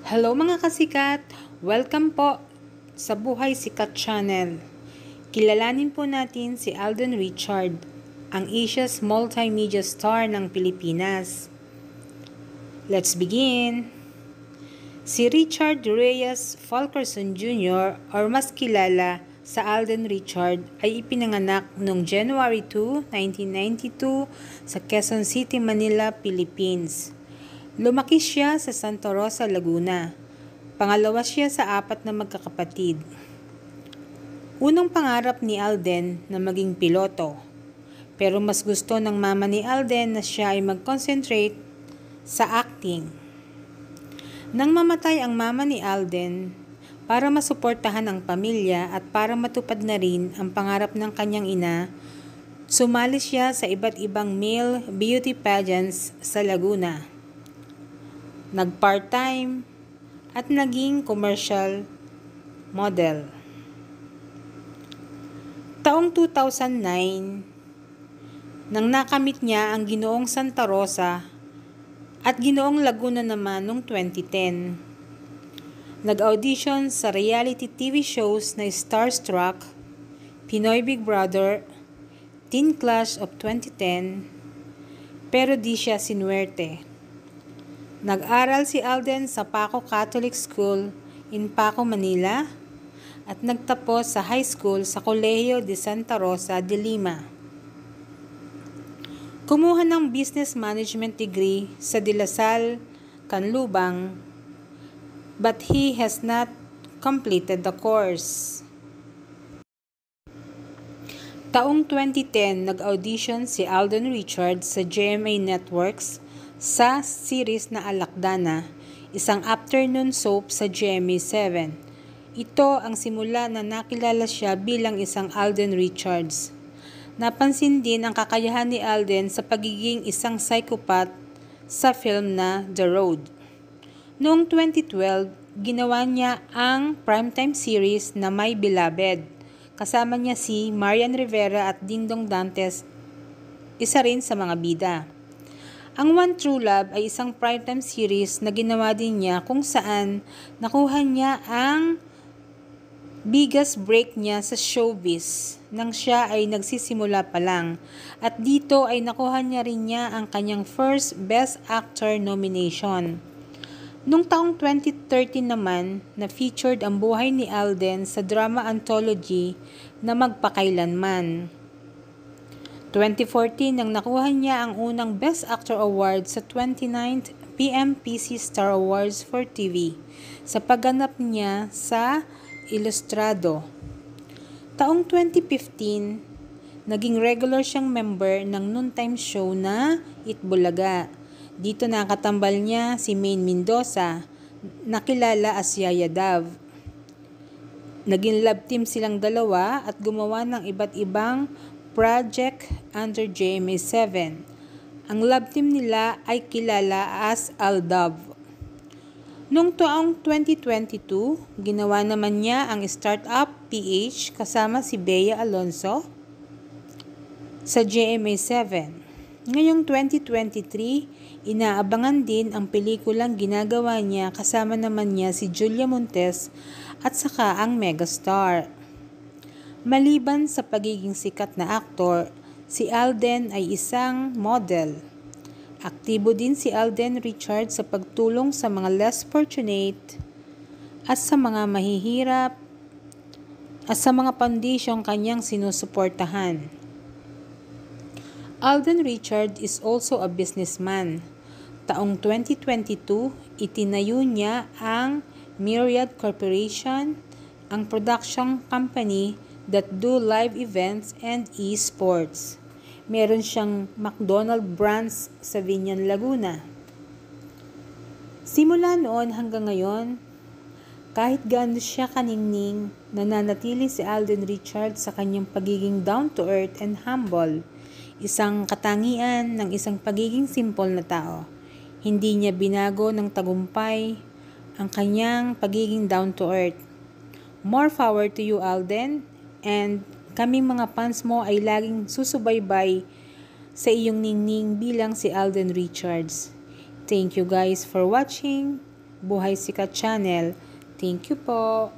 Hello mga kasikat! Welcome po sa Buhay Sikat Channel. Kilalanin po natin si Alden Richard, ang Asia's multimedia star ng Pilipinas. Let's begin! Si Richard Reyes Fulkerson Jr. or mas kilala sa Alden Richard ay ipinanganak noong January 2, 1992 sa Quezon City, Manila, Philippines. Lumaki siya sa Santa Rosa, Laguna. Pangalawa siya sa apat na magkakapatid. Unang pangarap ni Alden na maging piloto. Pero mas gusto ng mama ni Alden na siya ay mag-concentrate sa acting. Nang mamatay ang mama ni Alden, para masuportahan ang pamilya at para matupad na rin ang pangarap ng kanyang ina, sumali siya sa iba't ibang male beauty pageants sa Laguna. Nag-part-time at naging commercial model. Taong 2009, nang nakamit niya ang Ginoong Santa Rosa at Ginoong Laguna naman noong 2010. Nag-audition sa reality TV shows na Starstruck, Pinoy Big Brother, Teen Clash of 2010, pero di siya sinuwerte. Nag-aral si Alden sa Paco Catholic School in Paco, Manila at nagtapos sa high school sa Colegio de Santa Rosa de Lima. Kumuha ng business management degree sa De La Salle, Canlubang but he has not completed the course. Taong 2010, nag-audition si Alden Richards sa GMA Networks sa series na Alakdana, isang afternoon soap sa GMA 7. Ito ang simula na nakilala siya bilang isang Alden Richards. Napansin din ang kakayahan ni Alden sa pagiging isang psychopath sa film na The Road. Noong 2012, ginawa niya ang primetime series na My Beloved. Kasama niya si Marian Rivera at Dingdong Dantes, isa rin sa mga bida. Ang One True Love ay isang primetime series na ginawa din niya kung saan nakuha niya ang biggest break niya sa showbiz nang siya ay nagsisimula pa lang. At dito ay nakuha niya rin niya ang kanyang first Best Actor nomination. Nung taong 2013 naman, na-featured ang buhay ni Alden sa drama anthology na Magpakailanman. 2014 nang nakuha niya ang unang Best Actor Award sa 29th PMPC Star Awards for TV sa pagganap niya sa Ilustrado. Taong 2015, naging regular siyang member ng noontime show na Itbulaga dito nakatambal niya si Maine Mendoza, nakilala as Yaya Dav. Naging love team silang dalawa at gumawa ng iba't ibang project under JMA7. Ang love team nila ay kilala as Aldav. Noong taong 2022, ginawa naman niya ang Startup PH kasama si Bea Alonso sa JMA7. Ngayong 2023, inaabangan din ang pelikulang ginagawa niya kasama naman niya si Julia Montes at saka ang megastar. Maliban sa pagiging sikat na aktor, si Alden ay isang model. Aktibo din si Alden Richard sa pagtulong sa mga less fortunate at sa mga mahihirap at sa mga pandisyong kanyang sinusuportahan. Alden Richard is also a businessman. Taong 2022, itinayo niya ang Myriad Corporation, ang production company that do live events and e-sports. Meron siyang McDonald brands sa Vinyan, Laguna. Simula noon hanggang ngayon, kahit gaano siya kaningning, nananatili si Alden Richard sa kanyang pagiging down-to-earth and humble isang katangian ng isang pagiging simple na tao. Hindi niya binago ng tagumpay ang kanyang pagiging down to earth. More power to you, Alden, and kaming mga fans mo ay laging susubaybay sa iyong ningning bilang si Alden Richards. Thank you guys for watching. Buhay Sikat Channel. Thank you po.